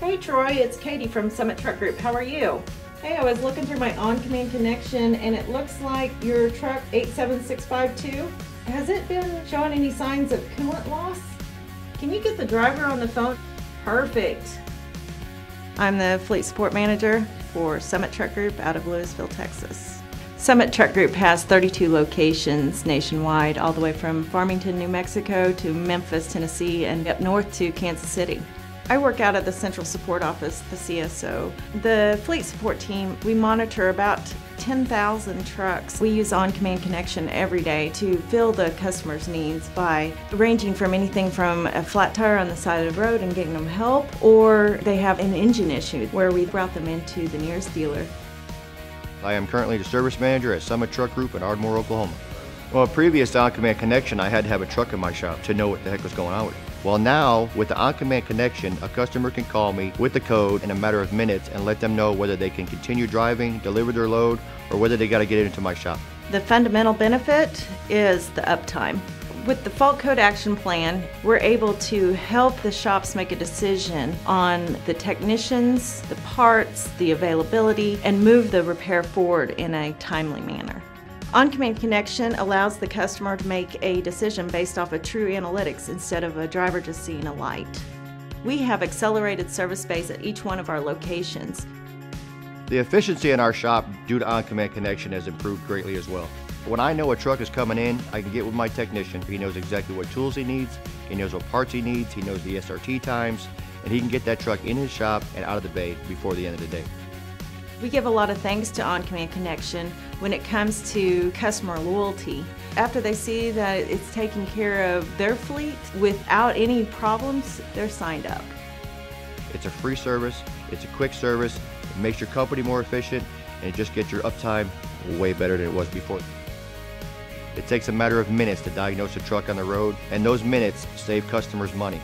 Hey Troy, it's Katie from Summit Truck Group. How are you? Hey, I was looking through my on-command connection and it looks like your truck 87652, has it been showing any signs of coolant loss? Can you get the driver on the phone? Perfect. I'm the fleet support manager for Summit Truck Group out of Lewisville, Texas. Summit Truck Group has 32 locations nationwide, all the way from Farmington, New Mexico to Memphis, Tennessee, and up north to Kansas City. I work out of the Central Support Office, the CSO. The fleet support team, we monitor about 10,000 trucks. We use on-command connection every day to fill the customer's needs by ranging from anything from a flat tire on the side of the road and getting them help, or they have an engine issue where we route them into the nearest dealer. I am currently the service manager at Summit Truck Group in Ardmore, Oklahoma. Well, previous to on-command connection, I had to have a truck in my shop to know what the heck was going on with it. Well, now with the on-command connection, a customer can call me with the code in a matter of minutes and let them know whether they can continue driving, deliver their load, or whether they got to get it into my shop. The fundamental benefit is the uptime. With the fault code action plan, we're able to help the shops make a decision on the technicians, the parts, the availability, and move the repair forward in a timely manner. On-command connection allows the customer to make a decision based off of true analytics instead of a driver just seeing a light. We have accelerated service bays at each one of our locations. The efficiency in our shop due to on-command connection has improved greatly as well. When I know a truck is coming in, I can get with my technician. He knows exactly what tools he needs, he knows what parts he needs, he knows the SRT times, and he can get that truck in his shop and out of the bay before the end of the day. We give a lot of thanks to On-Command Connection when it comes to customer loyalty. After they see that it's taking care of their fleet without any problems, they're signed up. It's a free service, it's a quick service, it makes your company more efficient, and just gets your uptime way better than it was before. It takes a matter of minutes to diagnose a truck on the road, and those minutes save customers money.